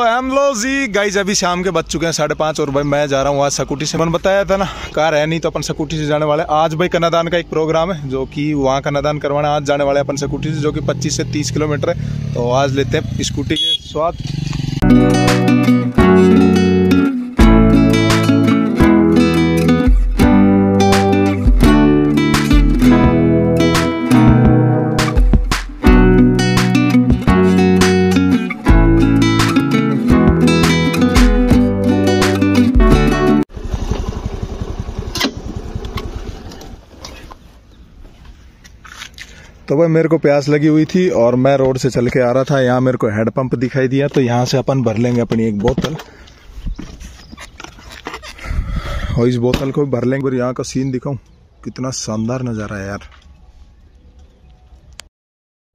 M लो जी guys अभी शाम के बज चुके हैं, साढ़े पाँच और भाई मैं जा रहा हूँ आज सकूटी से। मन बताया था ना कार है नहीं तो अपन सकूटी से जाने वाले आज भाई कन्नादान का एक प्रोग्राम है, जो कि वहाँ कन्नादान करवाना आज जाने वाले अपन सकूटी से, जो कि पच्चीस से तीस किलोमीटर है। तो आज लेते हैं स्कूटी के स्वाद। तो वह मेरे को प्यास लगी हुई थी और मैं रोड से चल के आ रहा था। यहाँ मेरे को हैंडपम्प दिखाई दिया तो यहाँ से अपन भर लेंगे अपनी एक बोतल। और इस बोतल को भर लेंगे यहाँ का सीन दिखाऊँ। कितना शानदार नज़ारा है यार।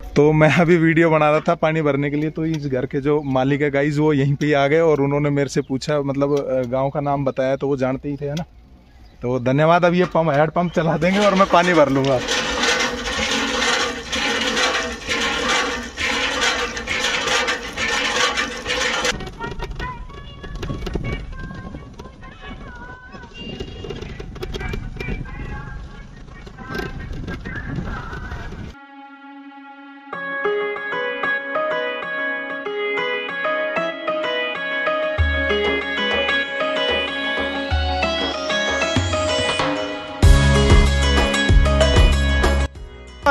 तो मैं अभी वीडियो बना रहा था पानी भरने के लिए तो इस घर के जो मालिक है गाइज़ वो यहीं पे आ गए और उन्होंने मेरे से पूछा मतलब गाँव का नाम बताया तो वो जानते ही थे, है ना? तो धन्यवाद अब ये पम्प हेड चला देंगे और मैं पानी भर लूँगा।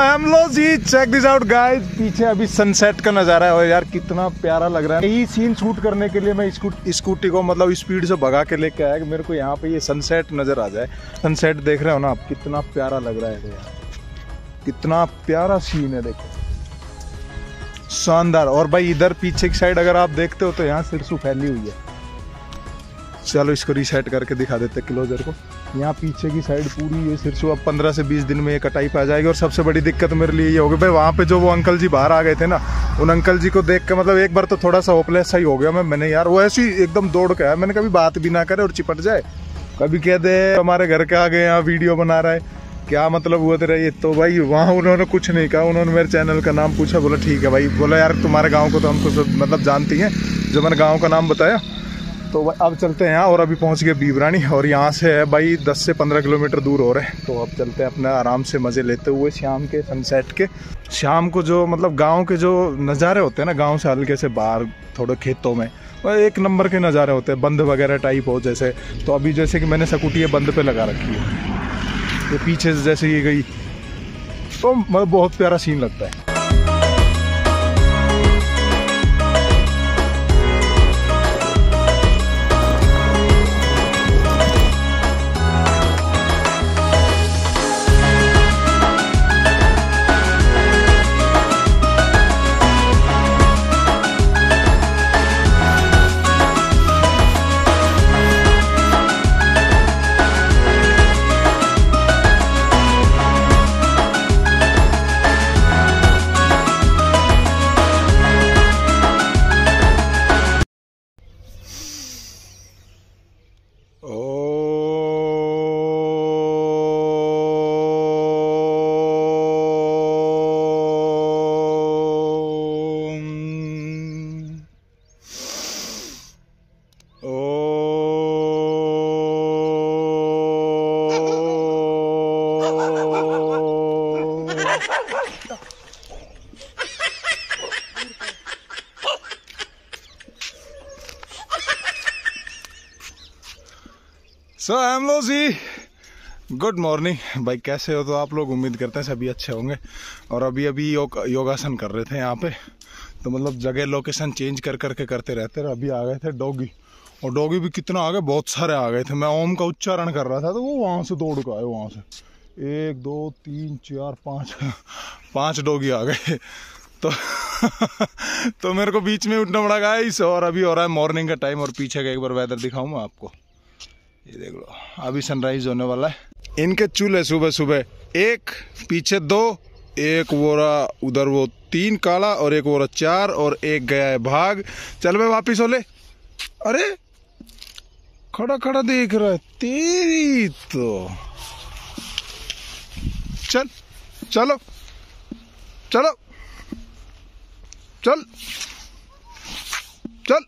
M G check this out guys पीछे अभी सनसेट का नज़ारा है। और यार, कितना प्यारा लग रहा है। यही सीन शूट करने के लिए मैं स्कूटी को मतलब स्पीड से भगा के लेके आया कि मेरे को यहाँ पे ये सनसेट नज़र आ जाए। सनसेट देख रहे हो ना आप? कितना प्यारा लग रहा है यार कितना प्यारा सीन है, देखो। शानदार। और भाई, इधर पीछे की साइड अगर आप देखते हो तो यहाँ सिरसू फैली हुई है। चलो इसको रीसेट करके दिखा देते क्लोजर को। यहाँ पीछे की साइड पूरी ये सिर अब पंद्रह से बीस दिन में ये कटाई पे आ जाएगी और सबसे बड़ी दिक्कत मेरे लिए ये होगी। भाई, वहाँ पे जो वो अंकल जी बाहर आ गए थे ना, उन अंकल जी को देख के मतलब एक बार तो थोड़ा सा होपलेस सा ही हो गया मैं, मैंने यार वो ऐसी एकदम दौड़ के आया। मैंने कभी बात भी ना करे और चिपट जाए। कभी कह दे, हमारे घर के आगे यहाँ वीडियो बना रहा है। क्या मतलब हुआ तेरा ये? तो भाई, वहाँ उन्होंने कुछ नहीं कहा। उन्होंने मेरे चैनल का नाम पूछा, बोला, ठीक है भाई, बोला, यार, तुम्हारे गाँव को तो हमको तो मतलब जानती हैं। जो मैंने गाँव का नाम बताया तो अब चलते हैं और अभी पहुँच गए बीबरानी और यहाँ से है भाई 10 से 15 किलोमीटर दूर हो रहे हैं। तो अब चलते हैं अपना आराम से मज़े लेते हुए शाम के सनसेट के। शाम को जो मतलब गाँव के जो नज़ारे होते हैं ना, गाँव से हल्के से बाहर, थोड़े खेतों में एक नंबर के नज़ारे होते हैं, बंद वगैरह टाइप हो जैसे। तो अभी जैसे कि मैंने सकूटी बंद पर लगा रखी है। ये तो पीछे जैसे ये गई तो मतलब बहुत प्यारा सीन लगता है। So I am लोजी good morning भाई, कैसे हो? तो आप लोग उम्मीद करते हैं सभी अच्छे होंगे। और अभी अभी योग, योगासन कर रहे थे यहाँ पे। तो मतलब जगह लोकेशन चेंज कर, करके करते रहते और अभी आ गए थे डॉगी। और डॉगी भी कितना आ गए बहुत सारे आ गए थे। मैं ओम का उच्चारण कर रहा था तो वो वहाँ से दौड़ के आए, वहाँ से। एक, दो, तीन, चार, पाँच पाँच डोगी आ गए। तो तो मेरे को बीच में उठना पड़ा गाइस और अभी हो रहा है मॉर्निंग का टाइम और पीछे का एक बार वेदर दिखाऊँ मैं आपको। ये देख लो, अभी सनराइज होने वाला है। इनके चूल्हे सुबह सुबह, एक पीछे दो, एक वोरा उधर वो तीन काला और एक वोरा चार और एक गया है भाग। चल मैं वापिस हो ले। अरे, खड़ा खड़ा देख रहा है, तेरी तो। चल, चलो चलो, चल चल।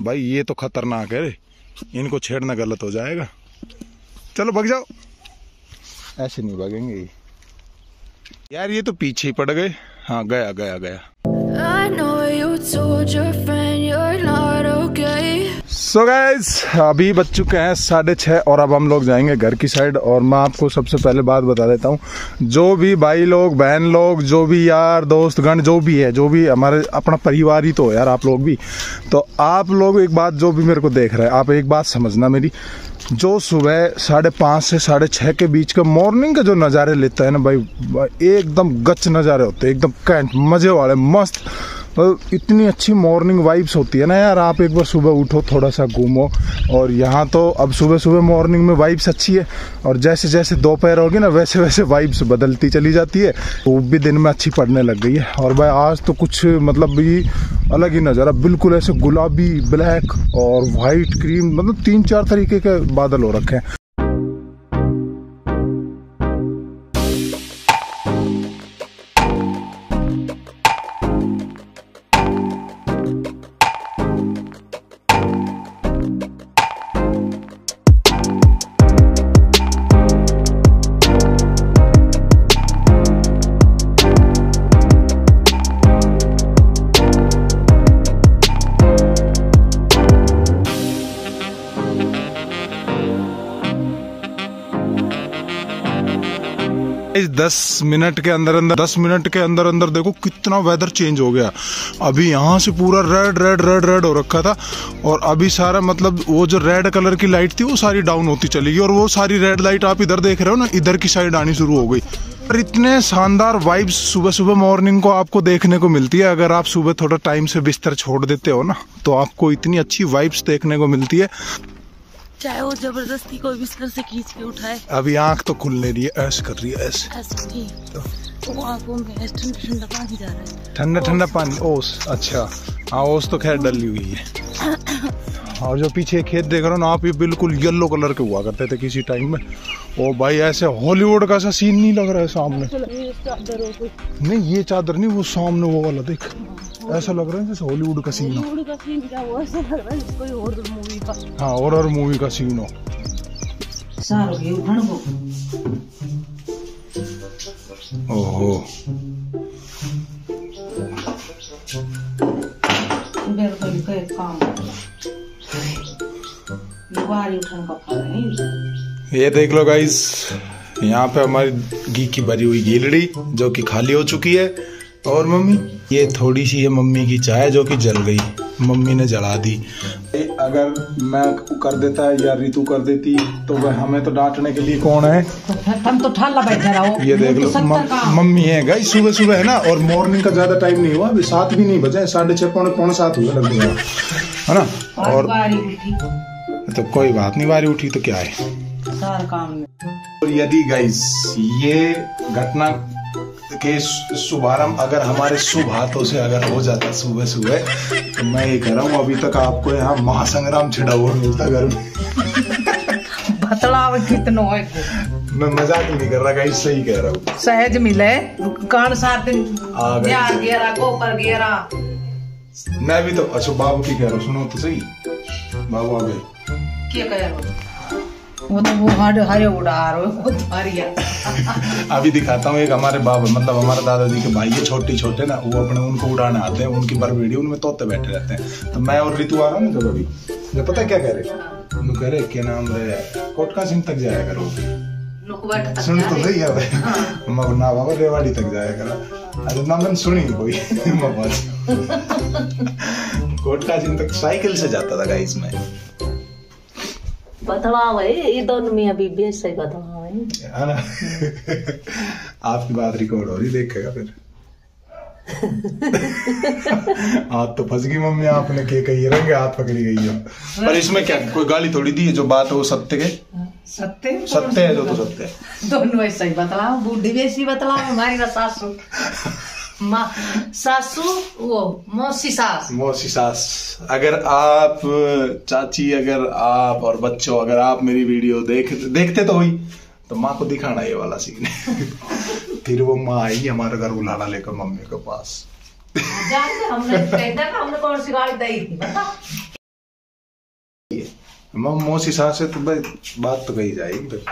भाई ये तो खतरनाक है रे। इनको छेड़ना गलत हो जाएगा। चलो भग जाओ। ऐसे नहीं भागेंगे। यार ये तो पीछे ही पड़ गए। हाँ गया गया गया। I know you told your friend you're not. So guys अभी बज चुके हैं साढ़े छः और अब हम लोग जाएँगे घर की साइड और मैं आपको सबसे पहले बात बता देता हूँ। जो भी भाई लोग, बहन लोग, जो भी यार, दोस्त, गण, जो भी है, जो भी हमारे अपना परिवार ही तो यार, आप लोग भी। तो आप लोग एक बात जो भी मेरे को देख रहे हैं, आप एक बात समझना मेरी। जो सुबह साढ़े पाँच से साढ़े छः के बीच का मॉर्निंग का जो नज़ारे लेता है ना भाई भाई, एकदम गच नज़ारे होते एकदम कैंट, मज़े वाले, मस्त। इतनी अच्छी मॉर्निंग वाइब्स होती है ना यार, आप एक बार सुबह उठो थोड़ा सा घूमो, और यहाँ तो अब सुबह सुबह मॉर्निंग में वाइब्स अच्छी है, और जैसे जैसे दोपहर होगी ना वैसे वैसे वाइब्स बदलती चली जाती है तो भी दिन में अच्छी पड़ने लग गई है। और भाई, आज तो कुछ मतलब भी अलग ही नज़ारा, बिल्कुल ऐसे गुलाबी ब्लैक और वाइट क्रीम मतलब तीन चार तरीके के बादल हो रखे हैं। इस दस मिनट के अंदर अंदर, दस मिनट के अंदर अंदर देखो कितना वेदर चेंज हो गया। अभी यहाँ से पूरा रेड रेड रेड रेड हो रखा था और अभी सारा मतलब वो जो रेड कलर की लाइट थी, वो सारी डाउन होती चली गई और वो सारी रेड लाइट आप इधर देख रहे हो ना, इधर की साइड आनी शुरू हो गई। और इतने शानदार वाइब्स सुबह सुबह मॉर्निंग को आपको देखने को मिलती है। अगर आप सुबह थोड़ा टाइम से बिस्तर छोड़ देते हो ना तो आपको इतनी अच्छी वाइब्स देखने को मिलती है। चाहे वो ज़बरदस्ती कोई बिस्तर से खींच के उठाए। अभी आँख तो खुल नहीं रही है ऐसे कर रही है ऐसा तो आँखों में ऐसे ठंडा ठंडा पानी जा रहा है। ठंडा ठंडा पानी ओस अच्छा। हाँ ओस तो खैर डली हुई है। और जो पीछे खेत देख रहे हो ना आप ये बिल्कुल येलो कलर के हुआ करते थे किसी टाइम में। ओ भाई ऐसे हॉलीवुड का सा सीन नहीं लग रहा है सामने। नहीं ये चादर नहीं वो सामने वो वाला देख। ऐसा लग रहा है जैसे हॉलीवुड का सीन हो बॉलीवुड का सीन क्या हुआ ऐसा लग रहा है जैसे कोई हॉरर मूवी का हाँ हॉरर मूवी का सीन हो सारो ये उठण को ओहो बेर काम उठण का फल नहीं ये देख लो गाइस यहाँ पे हमारी घी की भरी हुई गीलड़ी जो कि खाली हो चुकी है। और मम्मी? ये थोड़ी सी है मम्मी की चाय जो कि जल गई। मम्मी ने जला दी। अगर मैं कर देता है या रितु कर देती तो वह हमें तो डांटने के लिए कौन है? हम तो ठाला बैठे रहो। ये देख लो मम्मी है गाइस सुबह सुबह है ना और मॉर्निंग का ज़्यादा टाइम नहीं हुआ अभी सात भी नहीं बजे साढ़े छह पौने पौने सात हुए लगभग। है ना? और तो कोई बात नहीं बारी उठी तो क्या है? सार काम। और यदि गाइस ये घटना के शुभारंभ अगर हमारे शुभ हाथों से अगर हो जाता सुबह सुबह तो मैं ये कह रहा हूँ अभी तक आपको यहाँ महासंग्राम छिड़ा हुआ मिलता घर में। भतलाव कितनो है मैं मज़ाक नहीं कर रहा गाइस सही कह रहा हूँ। सहज मिले। कान सात दिन गोपर ग्यारह मैं भी तो अच्छा बाबू की कह रहा हूँ सुनो तो सही। बाबू आ गए। क्या कह वो तो वो हरे हरे उड़ा रहे हो वो तो अभी दिखाता हूँ एक हमारे बाबा मतलब हमारे दादाजी के भाई है छोटे छोटे ना वो अपने उनको उड़ाने आते हैं उनकी वीडियो उनमें तोते बैठे रहते हैं। तो मैं और रितु आ रहा हूँ ना जब अभी जो पता क्या कह रहे कह रहे क्या नाम रे कोटका सिंह तक जाया करो। सुन तो सही है भाई। मैं ना बाबा रेवाड़ी तक जाया करा। अरे ना मैंने सुनी कोई? मैं कोटका सिंह तक साइकिल से जाता था गाइस में। बतलाव है ये दोनों में अभी है ना? आपकी बात रिकॉर्ड हो रही देखेगा फिर। हाथ तो फंस गई मम्मी आपने के कही रंगे हाथ पकड़ी गई है। पर इसमें क्या कोई गाली थोड़ी दी है जो बात है वो सत्य के? सत्य? सत्य है जो तो सत्य है। दोनों ऐसा ही बतलाव बूढ़ी बेसी बतलाव हमारी ना सासू। माँ सासू वो मौसी सास मौसी सास अगर आप चाची अगर आप और बच्चों अगर आप मेरी वीडियो देख देखते तो हुई तो माँ को दिखाना ये वाला सीन फिर वो माँ आई हमारे घर बुलाना लेकर मम्मी के पास। हमने हमने कौन सी गाड़ी दी थी मौसी सास से तो भाई बात तो कही जाएगी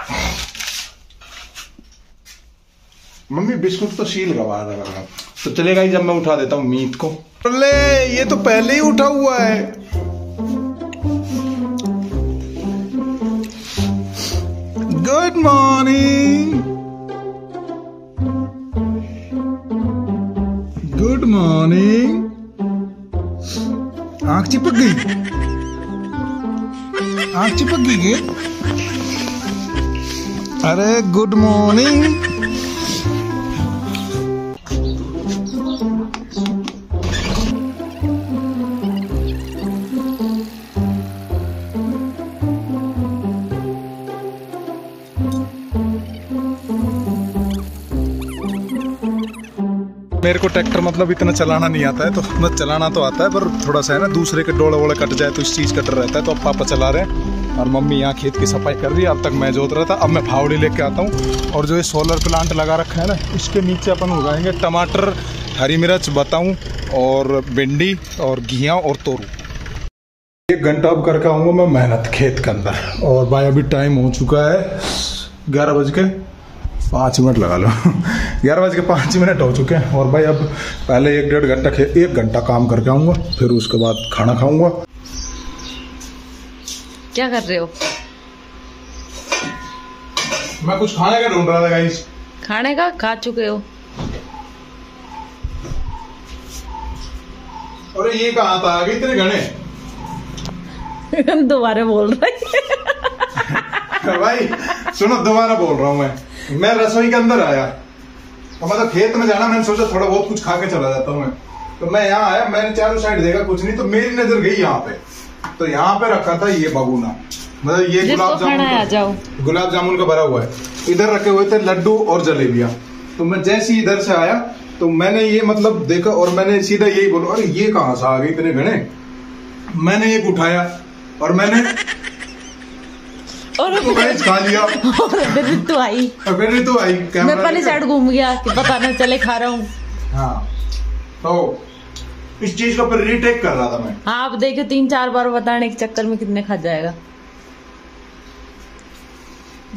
मम्मी बिस्कुट तो सील गवा रहा तो चलेगा ही जब मैं उठा देता हूँ मीट को। ले ये तो पहले ही उठा हुआ है। गुड मॉर्निंग गुड मॉर्निंग आँख चिपक गई। आँख चिपक गई अरे गुड मॉर्निंग मेरे को ट्रैक्टर मतलब इतना चलाना नहीं आता है तो मतलब चलाना तो आता है, पर थोड़ा सा है ना, दूसरे के डोले वोले कट जाए तो इस चीज़ का डर रहता है तो अब पापा चला रहे हैं और मम्मी यहाँ खेत की सफ़ाई कर रही है, अब तक मैं जोत रहा था, अब मैं फावड़ी लेके आता हूँ और जो ये सोलर प्लांट लगा रखा है ना, इसके नीचे अपन उगाएँगे टमाटर, हरी मिर्च, बताऊँ, और भिंडी, और घिया, और तोरू। एक घंटा अब करके आऊँगा मैं मेहनत खेत के अंदर, और भाई अभी टाइम हो चुका है ग्यारह बज के पाँच मिनट लगा लो। ग्यारह बज के पाँच मिनट हो चुके हैं। और भाई अब पहले एक डेढ़ घंटा खे एक घंटा काम करके आऊँगा फिर उसके बाद खाना खाऊँगा। क्या कर रहे हो? मैं कुछ खाने का ढूंढ रहा था गाइस खाने का? खा चुके हो। अरे ये कहाँ था? इतने घने। दोबारा बोल रहे भाई। सुनो दोबारा बोल रहा हूँ मैं। मैं रसोई के अंदर आया। तो मतलब खेत में जाना मैंने सोचा थोड़ा बहुत कुछ खा के चला जाता हूँ मैं। तो मैं यहाँ आया मैंने चारों साइड देखा कुछ नहीं तो मेरी नज़र गई यहाँ पे। तो यहाँ पे रखा था ये बगुना मतलब ये गुलाब जामुन गुलाब जामुन का भरा हुआ है। इधर रखे हुए थे लड्डू और जलेबियाँ। तो मैं जैसे ही इधर से आया तो मैंने ये मतलब देखा और मैंने सीधा यही बोला अरे ये कहाँ से आ गए इतने घने मैंने एक उठाया और मैंने और खा लिया। और फिर तो आई। फिर तो आई मैं पहले साइड घूम गया कि पता ना चले खा रहा हूँ। हाँ। तो इस चीज़ का फिर रीटेक कर रहा था मैं। हाँ आप देखो तीन चार बार बताने के चक्कर में कितने खा जाएगा।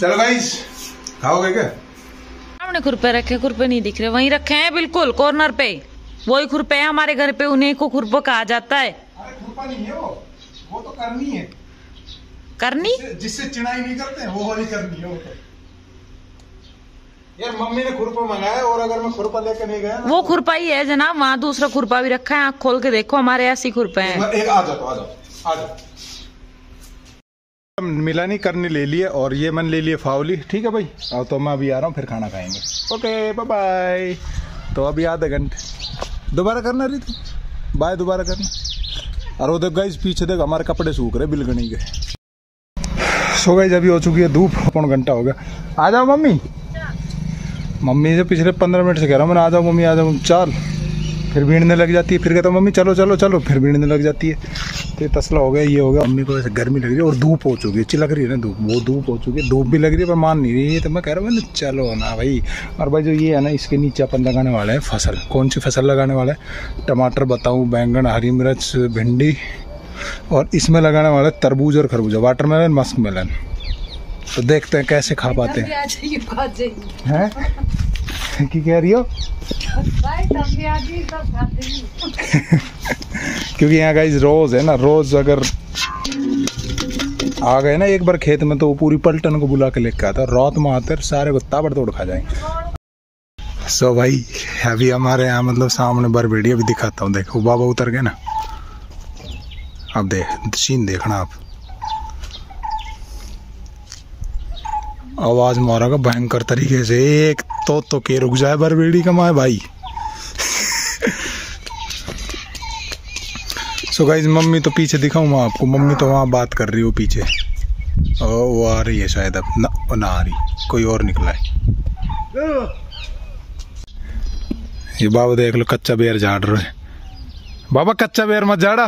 चलो गाइस खाओगे क्या? सामने खुरपे रखे खुरपे नहीं दिख रहे। वहीं रखे हैं बिल्कुल कॉर्नर पे। वही खुरपे हैं हमारे घर पे उन्हीं को खुरपो कहा जाता है। अरे खुरपा नहीं है वो। वो तो करनी है। करनी? जिससे- चिड़ाई नहीं करते वो वाली करनी है वो तो। यार मम्मी ने खुरपा मंगाया और अगर मैं खुरपा लेकर नहीं गया वो खुरपा ही है जनाब। वहाँ दूसरा खुरपा भी रखा है। आँख खोल के देखो हमारे ऐसी खुरपे हैं। एक आ जाओ आ जाओ आ जाओ। मिला नहीं करने ले लिए और ये मन ले लिए फावली। ठीक है भाई? अब तो मैं अभी आ रहा हूँ फिर खाना खाएँगे। ओके बाय बाय तो अभी आधे घंटे। दोबारा करना रही थी बाय दोबारा करना। और वो देख गाइस पीछे देख हमारे कपड़े सूख रहे बिलगनी के सो गाइस अभी हो चुकी है धूप, पौन घंटा हो गया। आ जाओ मम्मी। मम्मी से पिछले पंद्रह मिनट से कह रहा हूँ, मैं आ जाओ मम्मी, आ जाओ, चल। फिर भीड़ने लग जाती है। फिर कहता हूँ, मम्मी, चलो चलो चलो। फिर भीड़ने लग जाती है। तो तसला हो गया, ये हो गया। मम्मी को ऐसे गर्मी लग रही है और धूप हो चुकी है। चिलक रही है ना धूप, वो धूप हो चुकी है। धूप भी लग रही है, पर मान नहीं रही है। तो मैं कह रहा हूँ चलो ना भाई। और भाई, जो ये है ना, इसके नीचे अपन लगाने वाले हैं फ़सल। कौन सी फ़सल लगाने वाला है? टमाटर, बताऊँ, बैंगन, हरी मिर्च, भिंडी। और इसमें लगाने वाला तरबूज और खरबूजा वाटरमेलन मस्क मेलन तो देखते हैं कैसे खा पाते हैं। हैं। की कह रही हो? क्योंकि यहाँ गाइज़ रोज है ना रोज अगर आ गए ना एक बार खेत में तो वो पूरी पलटन को बुला के लेके आता रात में आते सारे को ताबड़ तोड़ खा जाएँगे। सो so भाई अभी हमारे यहाँ मतलब सामने बरबेड़ी अभी दिखाता हूँ। देखो बाबा उतर गए ना। अब देख सीन देखना आप। आवाज़ मारेगा भयंकर तरीके से एक तो तो के रुक जाए बरबेड़ी का माए भाई। सो गाइज़ मम्मी तो पीछे दिखाऊँ आपको मम्मी तो वहाँ बात कर रही हो पीछे। ओ, वो आ रही है शायद अब ना ना आ रही कोई और निकला है। ये बाबा देख लो कच्चा बेर झाड़ रहे बाबा कच्चा बेर मत झाड़ा।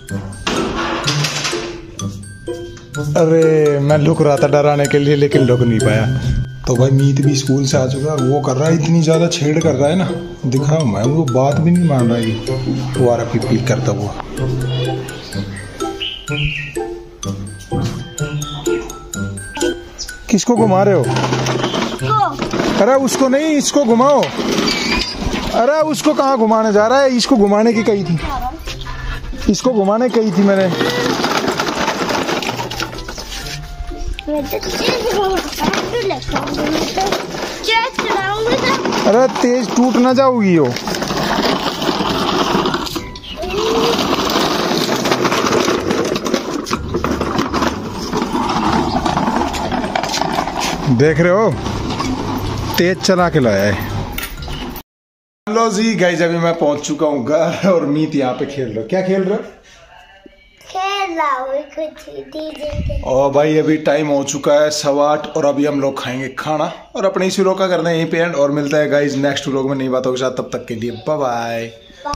अरे मैं लुक रहा था डराने के लिए लेकिन लुक नहीं पाया। तो भाई मीत भी स्कूल से आ चुका है वो कर रहा है इतनी ज़्यादा छेड़ कर रहा है ना। दिखा मैं वो बात भी नहीं मान रहा है फुआरा पिपी करता हुआ किसको घुमा रहे हो? अरे उसको नहीं इसको घुमाओ। अरे उसको कहाँ घुमाने जा रहा है? इसको घुमाने की कही थी। इसको घुमाने कही थी मैंने। अरे तेज टूट ना जाओगी हो देख रहे हो? तेज चला के लाया है। हेलो जी गाइस अभी मैं पहुँच चुका हूँ घर और मीत यहाँ पे खेल रहे हो। क्या खेल रहे हो? और भाई, अभी टाइम हो चुका है सवा आठ और अभी हम लोग खाएँगे खाना, और अपने इसी लोग का करना है यहीं पे एंड और मिलता है गाइज़ नेक्स्ट व्लॉग में नई बातों के साथ, तब तक के लिए बाय